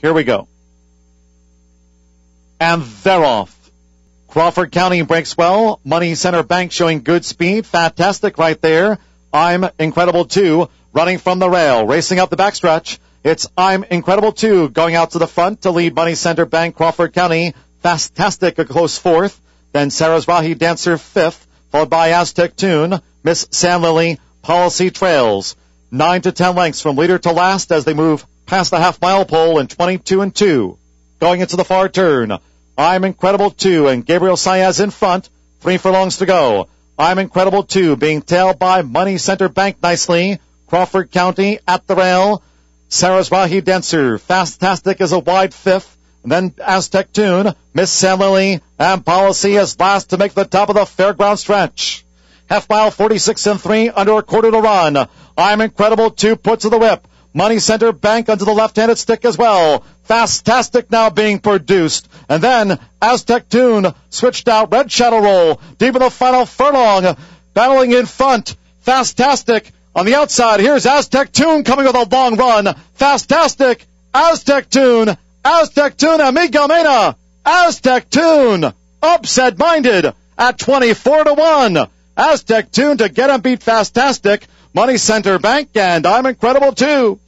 Here we go. And they're off. Crawford County breaks well. Money Center Bank showing good speed. Fastastic right there. I'm Incredible Too running from the rail, racing up the backstretch. It's I'm Incredible Too going out to the front to lead Money Center Bank Crawford County. Fastastic a close fourth. Then Sarah's Rahy Dancer fifth, followed by Aztec Tune, Miss San Lilli, Policy Trails. Nine to ten lengths from leader to last as they move past the half mile pole in 22 and 2. Going into the far turn. I'm Incredible Too and Gabriel Saez in front. Three furlongs to go. I'm Incredible Too being tailed by Money Center Bank nicely. Crawford County at the rail. Sarah's Rahy Dancer. Fastastic is a wide fifth. And then Aztec Tune, Miss San Lilli, and Policy is last to make the top of the fairground stretch. Half mile 46 and 3 under a quarter to run. I'm Incredible Too puts to the whip. Money Center Bank onto the left-handed stick as well. Fastastic now being produced. And then Aztec Tune switched out Red Shadow Roll deep in the final furlong. Battling in front. Fastastic on the outside. Here's Aztec Tune coming with a long run. Fastastic. Aztec Tune. Aztec Tune. Miguel Mena. Aztec Tune. Upset minded at 24 to 1. Aztec Tune to get and beat Fastastic. Money Center Bank and I'm Incredible too.